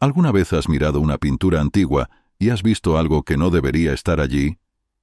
¿Alguna vez has mirado una pintura antigua y has visto algo que no debería estar allí?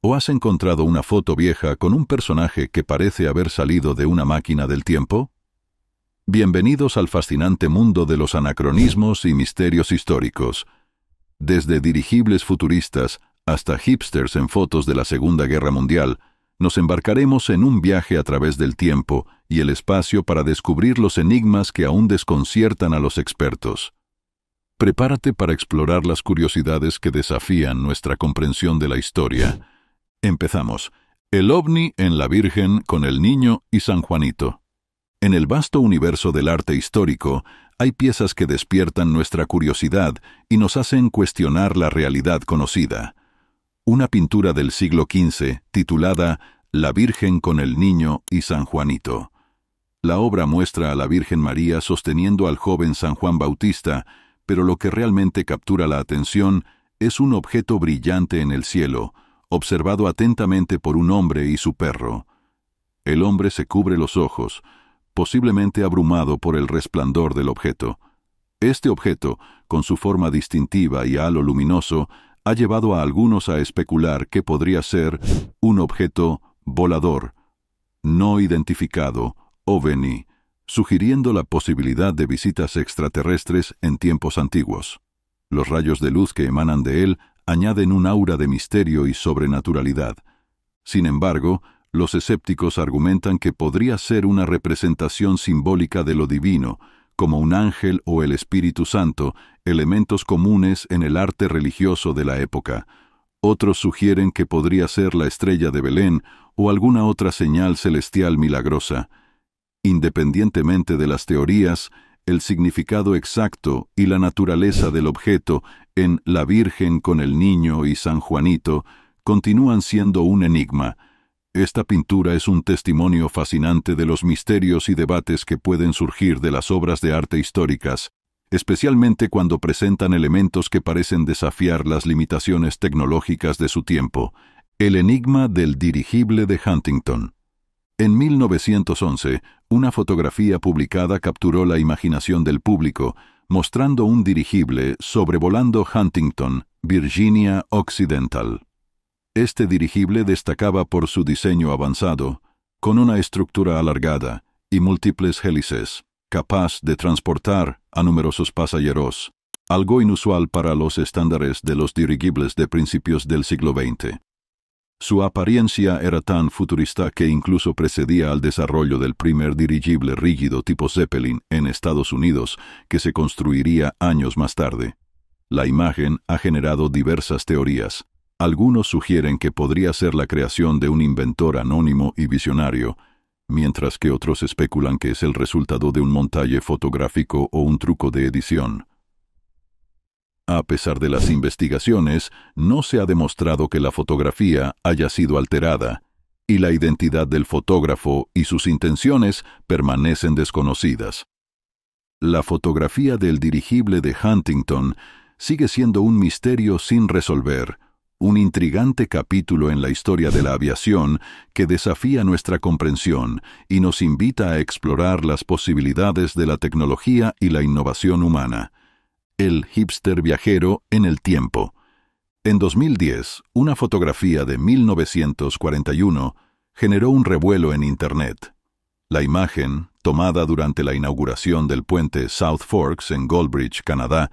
¿O has encontrado una foto vieja con un personaje que parece haber salido de una máquina del tiempo? Bienvenidos al fascinante mundo de los anacronismos y misterios históricos. Desde dirigibles futuristas hasta hipsters en fotos de la Segunda Guerra Mundial, nos embarcaremos en un viaje a través del tiempo y el espacio para descubrir los enigmas que aún desconciertan a los expertos. Prepárate para explorar las curiosidades que desafían nuestra comprensión de la historia Empezamos. El ovni en la Virgen con el Niño y San Juanito. En el vasto universo del arte histórico, hay piezas que despiertan nuestra curiosidad y nos hacen cuestionar la realidad conocida. Una pintura del siglo XV, titulada La Virgen con el Niño y San Juanito. La obra muestra a la Virgen María sosteniendo al joven San Juan Bautista, pero lo que realmente captura la atención es un objeto brillante en el cielo, observado atentamente por un hombre y su perro. El hombre se cubre los ojos, posiblemente abrumado por el resplandor del objeto. Este objeto, con su forma distintiva y halo luminoso, ha llevado a algunos a especular que podría ser un objeto volador, no identificado, ovni, sugiriendo la posibilidad de visitas extraterrestres en tiempos antiguos. Los rayos de luz que emanan de él añaden un aura de misterio y sobrenaturalidad. Sin embargo, los escépticos argumentan que podría ser una representación simbólica de lo divino, como un ángel o el Espíritu Santo, elementos comunes en el arte religioso de la época. Otros sugieren que podría ser la estrella de Belén o alguna otra señal celestial milagrosa. Independientemente de las teorías, el significado exacto y la naturaleza del objeto en La Virgen con el Niño y San Juanito continúan siendo un enigma. Esta pintura es un testimonio fascinante de los misterios y debates que pueden surgir de las obras de arte históricas, especialmente cuando presentan elementos que parecen desafiar las limitaciones tecnológicas de su tiempo. El enigma del dirigible de Huntington. En 1911, una fotografía publicada capturó la imaginación del público, mostrando un dirigible sobrevolando Huntington, Virginia Occidental. Este dirigible destacaba por su diseño avanzado, con una estructura alargada y múltiples hélices, capaz de transportar a numerosos pasajeros, algo inusual para los estándares de los dirigibles de principios del siglo XX. Su apariencia era tan futurista que incluso precedía al desarrollo del primer dirigible rígido tipo Zeppelin en Estados Unidos, que se construiría años más tarde. La imagen ha generado diversas teorías. Algunos sugieren que podría ser la creación de un inventor anónimo y visionario, mientras que otros especulan que es el resultado de un montaje fotográfico o un truco de edición. A pesar de las investigaciones, no se ha demostrado que la fotografía haya sido alterada, y la identidad del fotógrafo y sus intenciones permanecen desconocidas. La fotografía del dirigible de Huntington sigue siendo un misterio sin resolver, un intrigante capítulo en la historia de la aviación que desafía nuestra comprensión y nos invita a explorar las posibilidades de la tecnología y la innovación humana. El hipster viajero en el tiempo. En 2010, una fotografía de 1941 generó un revuelo en Internet. La imagen, tomada durante la inauguración del puente South Forks en Goldbridge, Canadá,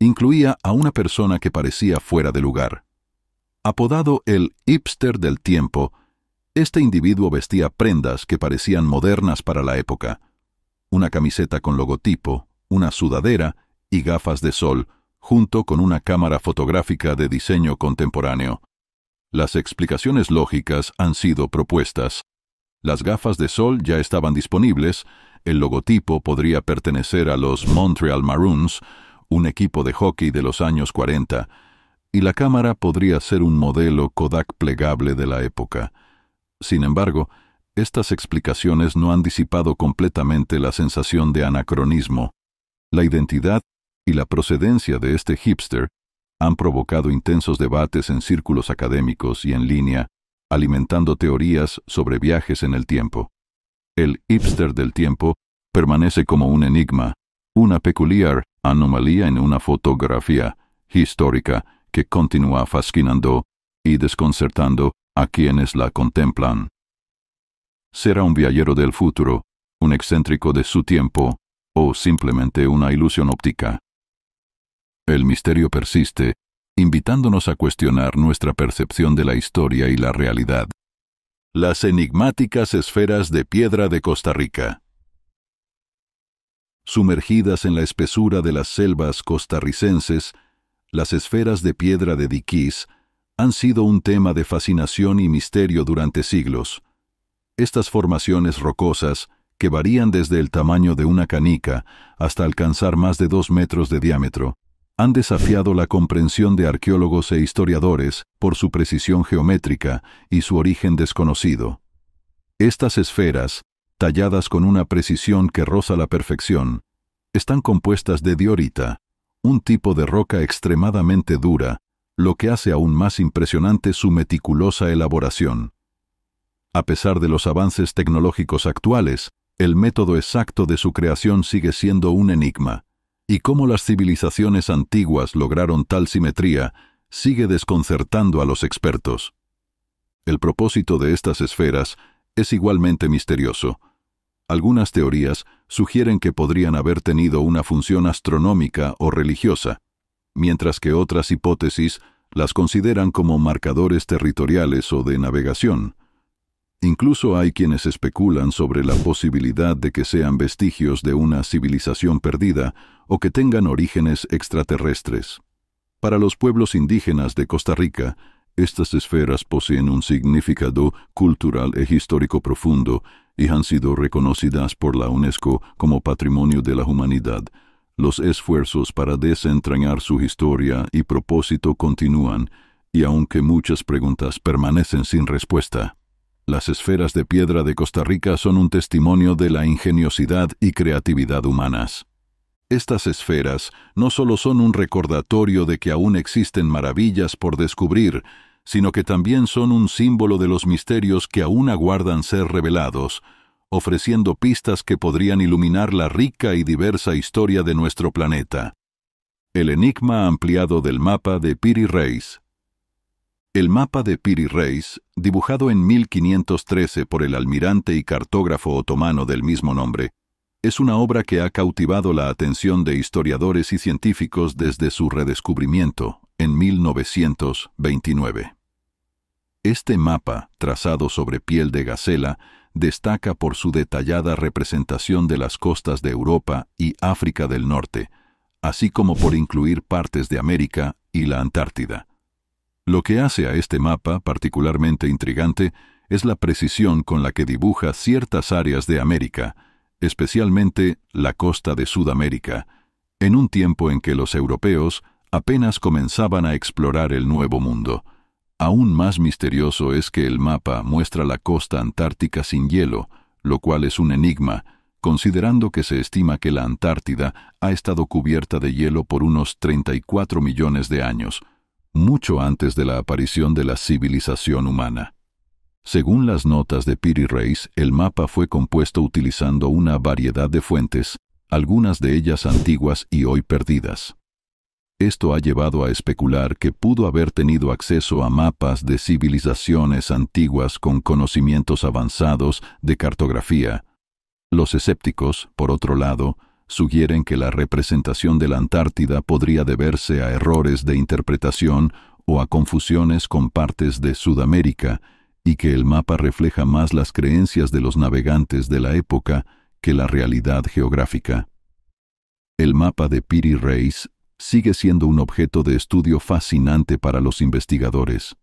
incluía a una persona que parecía fuera de lugar. Apodado el hipster del tiempo, este individuo vestía prendas que parecían modernas para la época. Una camiseta con logotipo, una sudadera y gafas de sol, junto con una cámara fotográfica de diseño contemporáneo. Las explicaciones lógicas han sido propuestas. Las gafas de sol ya estaban disponibles, el logotipo podría pertenecer a los Montreal Maroons, un equipo de hockey de los años 40, y la cámara podría ser un modelo Kodak plegable de la época. Sin embargo, estas explicaciones no han disipado completamente la sensación de anacronismo. La identidad y la procedencia de este hipster han provocado intensos debates en círculos académicos y en línea, alimentando teorías sobre viajes en el tiempo. El hipster del tiempo permanece como un enigma, una peculiar anomalía en una fotografía histórica que continúa fascinando y desconcertando a quienes la contemplan. Será un viajero del futuro, un excéntrico de su tiempo, o simplemente una ilusión óptica. El misterio persiste, invitándonos a cuestionar nuestra percepción de la historia y la realidad. Las enigmáticas esferas de piedra de Costa Rica. Sumergidas en la espesura de las selvas costarricenses, las esferas de piedra de Diquís han sido un tema de fascinación y misterio durante siglos. Estas formaciones rocosas, que varían desde el tamaño de una canica hasta alcanzar más de dos metros de diámetro, han desafiado la comprensión de arqueólogos e historiadores por su precisión geométrica y su origen desconocido. Estas esferas, talladas con una precisión que roza la perfección, están compuestas de diorita, un tipo de roca extremadamente dura, lo que hace aún más impresionante su meticulosa elaboración. A pesar de los avances tecnológicos actuales, el método exacto de su creación sigue siendo un enigma y cómo las civilizaciones antiguas lograron tal simetría sigue desconcertando a los expertos. El propósito de estas esferas es igualmente misterioso. Algunas teorías sugieren que podrían haber tenido una función astronómica o religiosa, mientras que otras hipótesis las consideran como marcadores territoriales o de navegación. Incluso hay quienes especulan sobre la posibilidad de que sean vestigios de una civilización perdida o que tengan orígenes extraterrestres. Para los pueblos indígenas de Costa Rica, estas esferas poseen un significado cultural e histórico profundo y han sido reconocidas por la UNESCO como Patrimonio de la Humanidad. Los esfuerzos para desentrañar su historia y propósito continúan, y aunque muchas preguntas permanecen sin respuesta, las esferas de piedra de Costa Rica son un testimonio de la ingeniosidad y creatividad humanas. Estas esferas no solo son un recordatorio de que aún existen maravillas por descubrir, sino que también son un símbolo de los misterios que aún aguardan ser revelados, ofreciendo pistas que podrían iluminar la rica y diversa historia de nuestro planeta. El enigma ampliado del mapa de Piri Reis, el mapa de Piri Reis, dibujado en 1513 por el almirante y cartógrafo otomano del mismo nombre, es una obra que ha cautivado la atención de historiadores y científicos desde su redescubrimiento en 1929. Este mapa, trazado sobre piel de gacela, destaca por su detallada representación de las costas de Europa y África del Norte, así como por incluir partes de América y la Antártida. Lo que hace a este mapa particularmente intrigante es la precisión con la que dibuja ciertas áreas de América, especialmente la costa de Sudamérica, en un tiempo en que los europeos apenas comenzaban a explorar el Nuevo Mundo. Aún más misterioso es que el mapa muestra la costa antártica sin hielo, lo cual es un enigma, considerando que se estima que la Antártida ha estado cubierta de hielo por unos 34 millones de años, mucho antes de la aparición de la civilización humana. Según las notas de Piri Reis, el mapa fue compuesto utilizando una variedad de fuentes, algunas de ellas antiguas y hoy perdidas. Esto ha llevado a especular que pudo haber tenido acceso a mapas de civilizaciones antiguas con conocimientos avanzados de cartografía. Los escépticos, por otro lado, sugieren que la representación de la Antártida podría deberse a errores de interpretación o a confusiones con partes de Sudamérica, y que el mapa refleja más las creencias de los navegantes de la época que la realidad geográfica. El mapa de Piri Reis sigue siendo un objeto de estudio fascinante para los investigadores.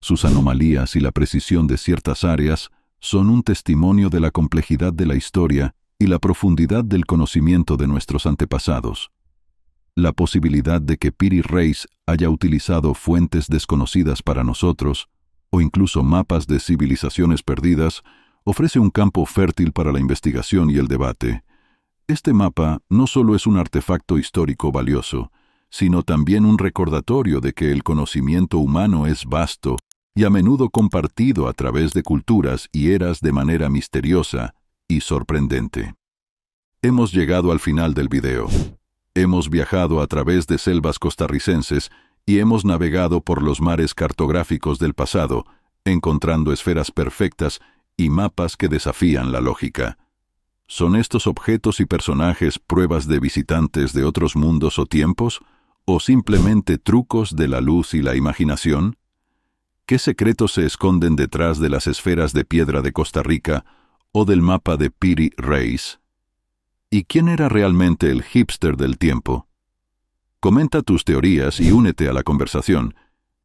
Sus anomalías y la precisión de ciertas áreas son un testimonio de la complejidad de la historia y la profundidad del conocimiento de nuestros antepasados. La posibilidad de que Piri Reis haya utilizado fuentes desconocidas para nosotros, o incluso mapas de civilizaciones perdidas, ofrece un campo fértil para la investigación y el debate. Este mapa no solo es un artefacto histórico valioso, sino también un recordatorio de que el conocimiento humano es vasto y a menudo compartido a través de culturas y eras de manera misteriosa, y sorprendente. Hemos llegado al final del video. Hemos viajado a través de selvas costarricenses y hemos navegado por los mares cartográficos del pasado, encontrando esferas perfectas y mapas que desafían la lógica. ¿Son estos objetos y personajes pruebas de visitantes de otros mundos o tiempos, o simplemente trucos de la luz y la imaginación? ¿Qué secretos se esconden detrás de las esferas de piedra de Costa Rica o del mapa de Piri Reis? ¿Y quién era realmente el hipster del tiempo? Comenta tus teorías y únete a la conversación.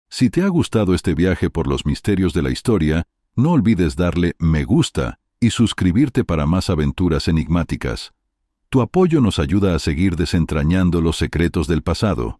Si te ha gustado este viaje por los misterios de la historia, no olvides darle me gusta y suscribirte para más aventuras enigmáticas. Tu apoyo nos ayuda a seguir desentrañando los secretos del pasado.